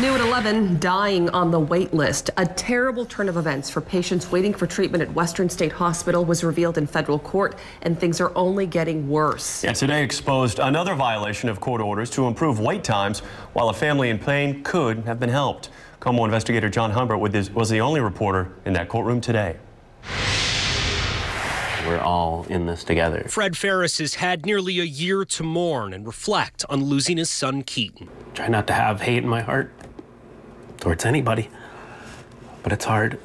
New at 11, dying on the wait list. A terrible turn of events for patients waiting for treatment at Western State Hospital was revealed in federal court, and things are only getting worse. Yeah, today exposed another violation of court orders to improve wait times while a family in pain could have been helped. KOMO investigator Jon Humbert was the only reporter in that courtroom today. We're all in this together. Fred Farris has had nearly a year to mourn and reflect on losing his son Keaton. Try not to have hate in my heart towards anybody. But it's hard.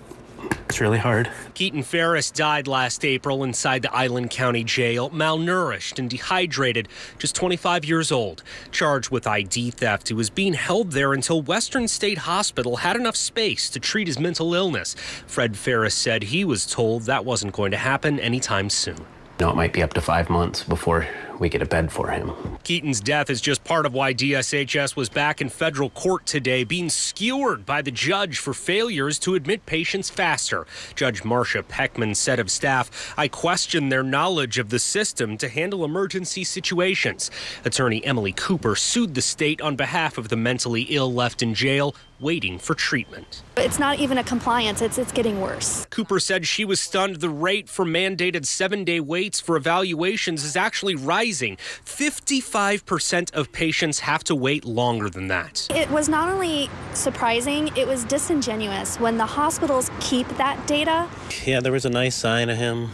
It's really hard. Keaton Farris died last April inside the Island County Jail, malnourished and dehydrated, just 25 years old. Charged with ID theft, he was being held there until Western State Hospital had enough space to treat his mental illness. Fred Farris said he was told that wasn't going to happen anytime soon. No, it might be up to five months before we get a bed for him. Keaton's death is just part of why DSHS was back in federal court today, being skewered by the judge for failures to admit patients faster. Judge Marsha Pechman said of staff, I question their knowledge of the system to handle emergency situations. Attorney Emily Cooper sued the state on behalf of the mentally ill left in jail waiting for treatment. It's not even a compliance, it's, it's getting worse. Cooper said she was stunned the rate for mandated seven day waits for evaluations is actually rising. 55% of patients have to wait longer than that. It was not only surprising, it was disingenuous when the hospitals keep that data. Yeah, there was a nice sign of him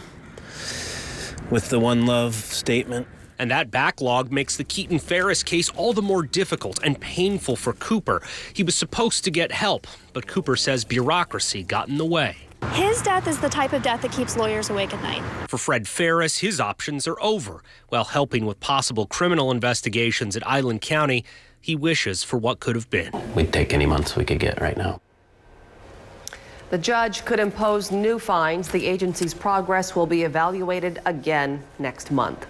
with the one love statement. And that backlog makes the Keaton Farris case all the more difficult and painful for Cooper. He was supposed to get help, but Cooper says bureaucracy got in the way. His death is the type of death that keeps lawyers awake at night. For Fred Farris, his options are over. While helping with possible criminal investigations at Island County, he wishes for what could have been. We'd take any months we could get right now. The judge could impose new fines. The agency's progress will be evaluated again next month.